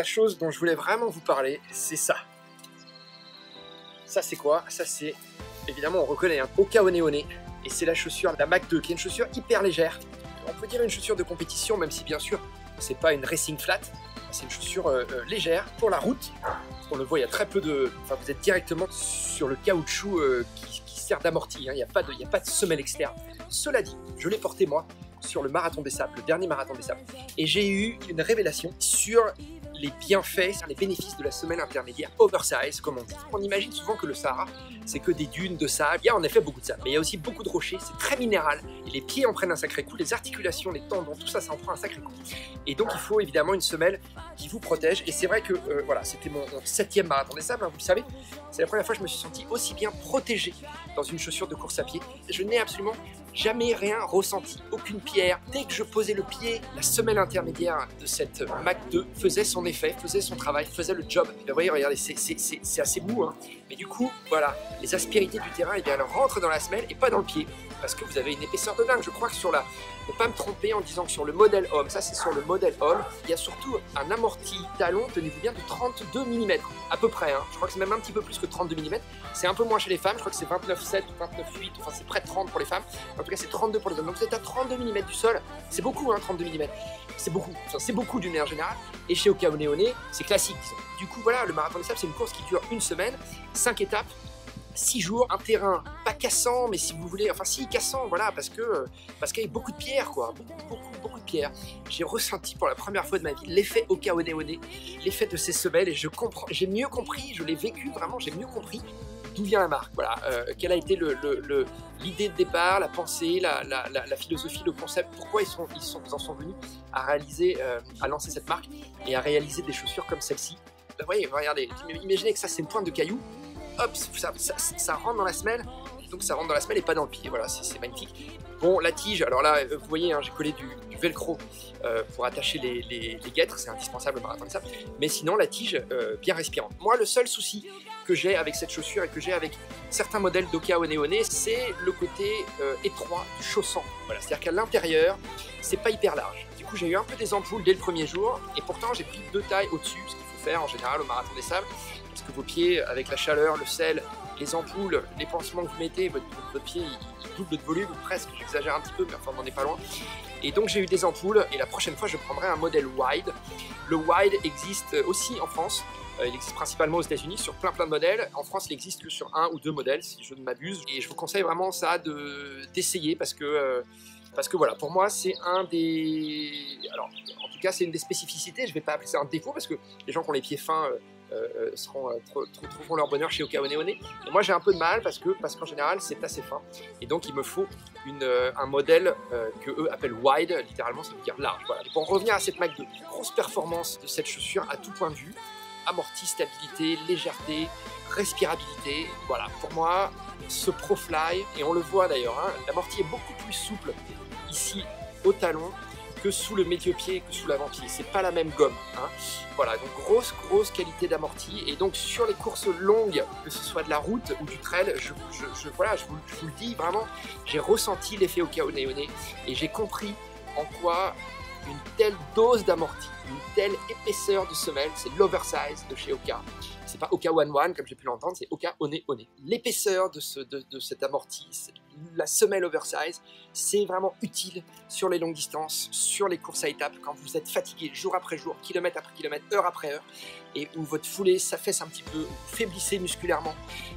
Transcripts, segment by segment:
la chose dont je voulais vraiment vous parler, c'est ça. Ça, c'est quoi? Ça, c'est évidemment, on reconnaît un Oka One One, et c'est la chaussure, la Mac 2, qui est une chaussure hyper légère. On peut dire une chaussure de compétition, même si bien sûr, c'est pas une racing flat, c'est une chaussure euh, euh, légère pour la route. On le voit, il y a très peu de. Enfin, vous êtes directement sur le caoutchouc euh, qui, sert d'amorti. hein. Il n'y a, pas de- a pas de semelle externe. Cela dit, je l'ai porté moi sur le marathon des sables, le dernier marathon des sables. Et j'ai eu une révélation sur les bienfaits, les bénéfices de la semelle intermédiaire oversize, comme on dit. On imagine souvent que le Sahara, c'est que des dunes de sable. Il y a en effet beaucoup de sable, mais il y a aussi beaucoup de rochers, c'est très minéral. Et les pieds en prennent un sacré coup, les articulations, les tendons, tout ça, ça en prend un sacré coup. Et donc, il faut évidemment une semelle qui vous protège. Et c'est vrai que, euh, voilà, c'était mon, mon septième marathon des sables, hein, vous le savez. C'est la première fois que je me suis senti aussi bien protégé dans une chaussure de course à pied. Je n'ai absolument jamais rien ressenti, aucune pierre. Dès que je posais le pied, la semelle intermédiaire de cette Mac 2 faisait son effet, faisait son travail, faisait le job. Vous voyez, regardez, c'est- assez mou, hein. Mais du coup, voilà, les aspérités du terrain, eh bien, elles rentrent dans la semelle et pas dans le pied, parce que vous avez une épaisseur de dingue. Je crois que sur la, ne pas me tromper en disant que sur le modèle homme, ça c'est sur le modèle homme, il y a surtout un amorti talon, tenez-vous bien, de 32 mm, à peu près. hein. Je crois que c'est même un petit peu plus que 32 mm. C'est un peu moins chez les femmes, je crois que c'est 29,7 ou 29,8, enfin c'est près de 30 pour les femmes. En tout cas, c'est 32 pour les hommes. Donc vous êtes à 32 mm du sol, c'est beaucoup, hein, 32 mm. C'est beaucoup, c'est beaucoup d'une manière générale. Et chez Okaoneone, c'est classique, disons. Du coup, voilà, le marathon des sables, c'est une course qui dure une semaine, 5 étapes. 6 jours, un terrain pas cassant, mais si vous voulez, enfin si cassant, voilà, parce que parce qu'il y a beaucoup de pierres, quoi, beaucoup, beaucoup, beaucoup de pierres. J'ai ressenti pour la première fois de ma vie l'effet Okaoneone, l'effet de ces semelles, et je comprends, j'ai mieux compris, je l'ai vécu vraiment, j'ai mieux compris d'où vient la marque, voilà, euh, quelle a été l'idée de départ, la pensée, la, philosophie, le concept, pourquoi ils, sont, ils, en sont venus à réaliser, euh, à lancer cette marque et à réaliser des chaussures comme celle-ci. Vous voyez, regardez, imaginez que ça c'est une pointe de caillou, hop, ça, ça- ça rentre dans la semelle, donc ça rentre dans la semelle et pas dans le pied, voilà, c'est magnifique. Bon, la tige, alors là, euh, vous voyez, hein, j'ai collé du, velcro pour attacher les, guêtres, c'est indispensable au marathon de sable, mais sinon la tige, bien respirante. Moi, le seul souci j'ai avec cette chaussure et que j'ai avec certains modèles d'Oka One One, c'est le côté euh, étroit du chausson. Voilà, c'est-à-dire qu'à l'intérieur, c'est pas hyper large. Du coup, j'ai eu un peu des ampoules dès le premier jour, et pourtant j'ai pris deux tailles au-dessus, ce qu'il faut faire en général au marathon des sables, parce que vos pieds, avec la chaleur, le sel, les ampoules, les pansements que vous mettez, votre, pied il, double de volume, presque, j'exagère un petit peu, mais enfin on n'en est pas loin. Et donc j'ai eu des ampoules, et la prochaine fois je prendrai un modèle wide. Le wide existe aussi en France, euh, il existe principalement aux États-Unis sur plein plein de modèles. En France, il n'existe que sur un ou deux modèles, si je ne m'abuse. Et je vous conseille vraiment ça de d'essayer parce que euh, parce que voilà, pour moi, c'est un des alors en tout cas, c'est une des spécificités. Je vais pas appeler ça un défaut parce que les gens qui ont les pieds fins euh, euh, seront euh, tro- trouveront leur bonheur chez Oka One. Et moi, j'ai un peu de mal parce que parce qu'en général, c'est assez fin. Et donc, il me faut une, un modèle que eux appellent wide, littéralement, ça veut dire large. Voilà. Et pour en revenir à cette Mac 2, grosse performance de cette chaussure à tout point de vue amorti, stabilité, légèreté, respirabilité. Voilà, pour moi, ce ProFly, et on le voit d'ailleurs, hein, l'amorti est beaucoup plus souple ici au talon que sous le médio-pied, que sous l'avant-pied. C'est pas la même gomme. hein. Voilà, donc grosse, grosse qualité d'amorti. Et donc sur les courses longues, que ce soit de la route ou du trail, je, voilà, je vous, le dis vraiment, j'ai ressenti l'effet Okaoneone et j'ai compris en quoi une telle dose d'amorti, une telle épaisseur de semelle, c'est l'oversize de chez Oka. C'est pas Oka One One comme j'ai pu l'entendre, c'est Oka One One. L'épaisseur de, ce, de, de cet amorti, la semelle oversize, c'est vraiment utile sur les longues distances, sur les courses à étapes, quand vous êtes fatigué jour après jour, kilomètre après kilomètre, heure après heure, et où votre foulée s'affaisse un petit peu, vous faiblissez musculairement,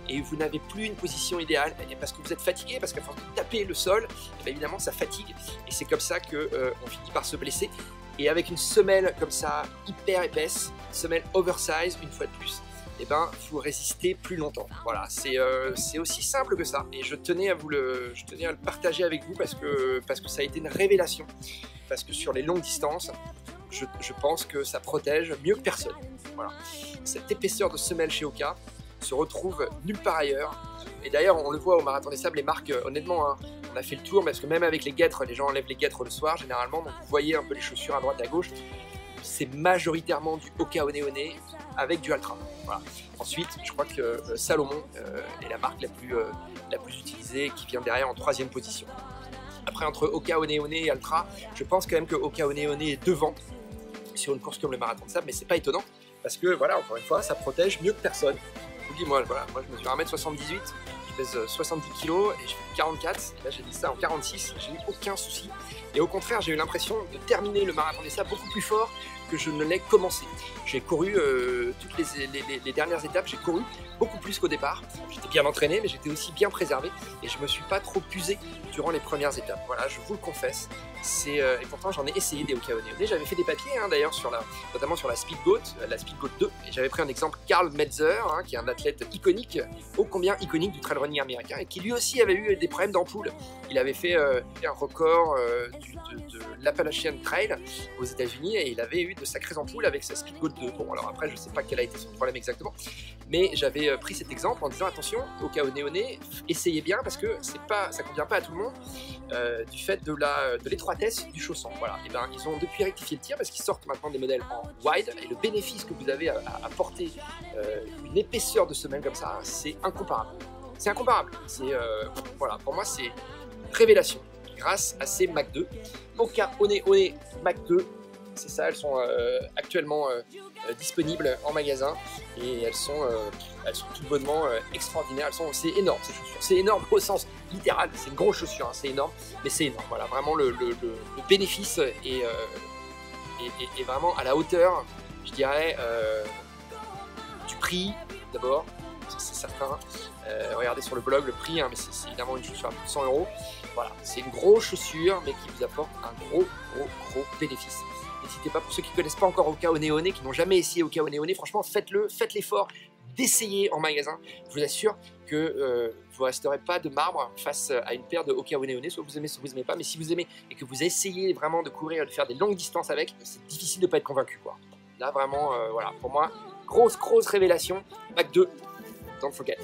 et vous n'avez plus une position idéale, parce que vous êtes fatigué, parce qu'à force de taper le sol, eh évidemment ça fatigue, et c'est comme ça que euh, finit par se blesser. Et avec une semelle comme ça, hyper épaisse, semelle oversize, une fois de plus, eh ben, vous résistez plus longtemps. Voilà, c'est euh, c'est aussi simple que ça. Et je tenais à vous le, partager avec vous parce que, parce que ça a été une révélation. Parce que sur les longues distances, je, pense que ça protège mieux que personne. Voilà. Cette épaisseur de semelle chez Oka se retrouve nulle part ailleurs. Et d'ailleurs, on le voit au Marathon des Sables, les marques, euh, honnêtement, hein, on a fait le tour, parce que même avec les guêtres, les gens enlèvent les guêtres le soir, généralement, donc vous voyez un peu les chaussures à droite, à gauche. C'est majoritairement du Oka avec du Altra. Ensuite, je crois que euh, Salomon euh, est la marque la plus, euh, la plus utilisée, qui vient derrière en troisième position. Après, entre Oka et Altra, je pense quand même que Oka est devant. sur une course comme le marathon de sable, mais c'est pas étonnant parce que voilà, encore une fois, ça protège mieux que personne. Dis, moi, voilà, moi je mesure 1m78, je pèse 70 kg et je fais 44. là, j'ai dit ça en 46, j'ai eu aucun souci. Et au contraire, j'ai eu l'impression de terminer le marathon des sables beaucoup plus fort je ne l'ai commencé. J'ai couru euh, toutes les, dernières étapes, j'ai couru beaucoup plus qu'au départ. J'étais bien entraîné, mais j'étais aussi bien préservé et je me suis pas trop usé durant les premières étapes. Voilà, je vous le confesse. Euh, et pourtant j'en ai essayé des Okaoneone. J'avais fait des papiers hein, d'ailleurs sur la, notamment sur la Speed Goat, euh, la Speed Goat 2, et j'avais pris un exemple Karl Metzer, hein, qui est un athlète iconique, ô combien iconique du trail running américain, et qui lui aussi avait eu des problèmes d'ampoule. Il avait fait un record de, de l'Appalachian Trail aux États-Unis et il avait eu de sacrées ampoules avec sa Speedgoat 2. Bon, alors après, je sais pas quel a été son problème exactement, mais j'avais euh, pris cet exemple en disant attention, au cas où néoné, essayez bien parce que c'est pas, ça convient pas à tout le monde euh, du fait de la de l'étroitesse du chausson. Voilà, et ben ils ont depuis rectifié le tir parce qu'ils sortent maintenant des modèles en wide et le bénéfice que vous avez à, porter euh, une épaisseur de semelle comme ça, c'est incomparable. C'est incomparable. C'est voilà, pour moi c'est révélation grâce à ces Mac 2. Oka One One Mac 2, c'est ça, elles sont euh, actuellement euh, euh, disponibles en magasin et elles sont, elles sont tout bonnement extraordinaires. Elles sont, c'est énorme ces chaussures, c'est énorme au sens littéral, c'est une grosse chaussure, hein, c'est énorme, mais c'est énorme. Voilà, vraiment le, bénéfice est, est, vraiment à la hauteur, je dirais, du prix d'abord, c'est certain. Regardez sur le blog le prix, hein, mais c'est évidemment une chaussure à plus de 100 euros. Voilà, c'est une grosse chaussure, mais qui vous apporte un gros, gros, gros bénéfice. N'hésitez pas, pour ceux qui ne connaissent pas encore Oka Oneone, qui n'ont jamais essayé Oka Oneone, franchement, faites-le, faites l'effort d'essayer en magasin. Je vous assure que euh, vous ne resterez pas de marbre face à une paire de Oka Oneone, soit vous aimez, soit vous n'aimez pas, mais si vous aimez et que vous essayez vraiment de courir, de faire des longues distances avec, c'est difficile de ne pas être convaincu. Quoi. Là, vraiment, euh, voilà, pour moi, grosse, grosse révélation. Bac 2, don't forget.